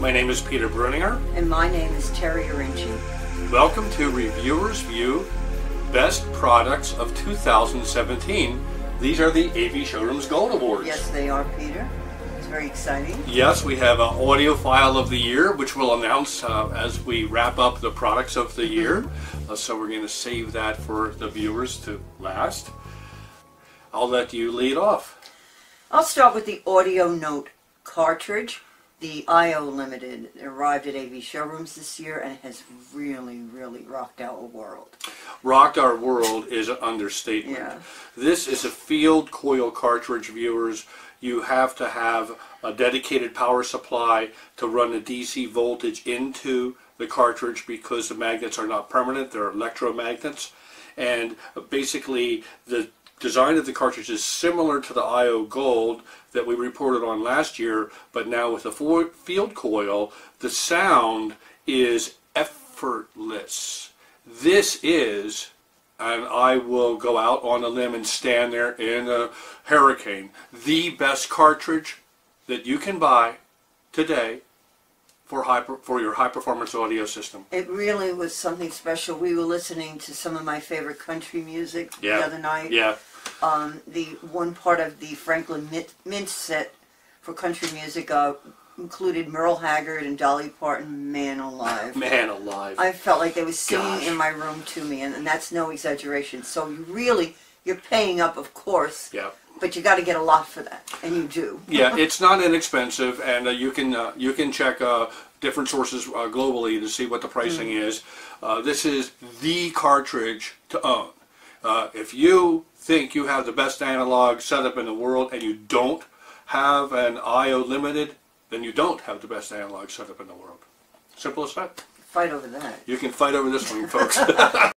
My name is Peter Breuninger. And my name is Terry Arinci. Welcome to Reviewers View Best Products of 2017. These are the AV Showroom's Gold Awards. Yes, they are, Peter. It's very exciting. Yes, we have an audiophile of the year, which we'll announce uh, as we wrap up the products of the year. Uh, so we're going to save that for the viewers to last. I'll let you lead off. I'll start with the Audio Note cartridge. The IO Limited arrived at AV showrooms this year and has really, really rocked our world. Rocked our world is an understatement. Yeah. This is a field coil cartridge, viewers. You have to have a dedicated power supply to run the DC voltage into the cartridge because the magnets are not permanent, they're electromagnets. And basically, the design of the cartridge is similar to the IO Gold that we reported on last year, but now with the field coil, the sound is effortless. This is, and I will go out on a limb and stand there in a hurricane, the best cartridge that you can buy today for high for your high performance audio system. It really was something special. We were listening to some of my favorite country music yeah. the other night. Yeah. Um, the one part of the Franklin Mint set for country music uh, included Merle Haggard and Dolly Parton, Man Alive. Man Alive. I felt like they were singing Gosh. in my room to me, and, and that's no exaggeration. So you really, you're paying up, of course. Yeah. But you got to get a lot for that, and you do. yeah, it's not inexpensive, and uh, you can uh, you can check uh, different sources uh, globally to see what the pricing mm. is. Uh, this is the cartridge to own. Uh, if you think you have the best analog setup in the world and you don't have an IO limited, then you don't have the best analog setup in the world. Simple as that. Fight over that. You can fight over this one, folks.